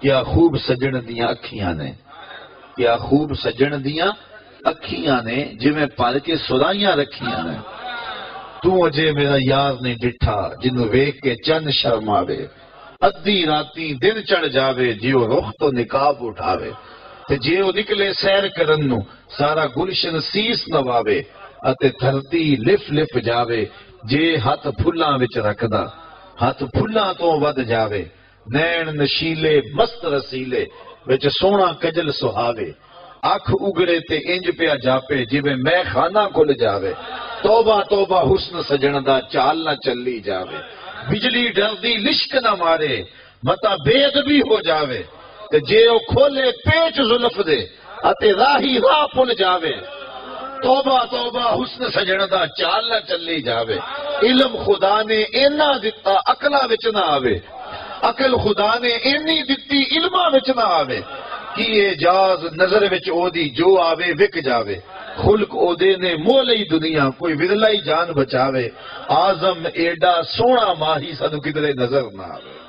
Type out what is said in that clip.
کیا خوب سجن دیاں اکھیاں نے۔ کیا خوب سجن دیاں اکھیاں نے جی میں پل کے سدائیاں رکھیاں نے۔ تو اجے میرا یار نہیں ڈٹھا جنو ویک کے چند شرم آوے ادھی راتی دن چڑھ جاوے جیو رخ تو نکاب اٹھاوے۔ تے جیو نکلے سیر کرن نو سارا گلشن سیس نواوے۔ اتے دھرتی لف لف جاوے، جے ہاتھ پھلاں وچ رکھدا۔ ہاتھ پھلاں تو ود جاوے۔ نین نشیلے، مست رسیلے، وچ سونا کجل سہاوے۔ اکھ اگڑے تے انج پیا جاپے، جویں میں خانہ کھل جاوے۔ توبہ توبہ، حسن سجن دا چال نہ چلی جاوے۔ بجلی ڈردی لشک نہ مارے۔ متا بید بھی ہو جاوے۔ تے جے او کھولے، پیچ زلف دے۔ اتے راہی راہ پل جاوے۔ توبہ توبہ، حسن سجن دا چال نہ چلی جاوے۔ علم خدا نے اینا دتا اکلا وچ نہ آوے۔ عقل خدا نے اینی دتی علما وچ نہ آوے، کی اعجاز نظر وچ او دی جو آوے وک جاوے۔ خلق او دے نے مولئی دنیا، کوئی ودلائی جان بچاوے۔ آزم ایڈا سونا ماہی سانو کدرے نظر نہ آوے۔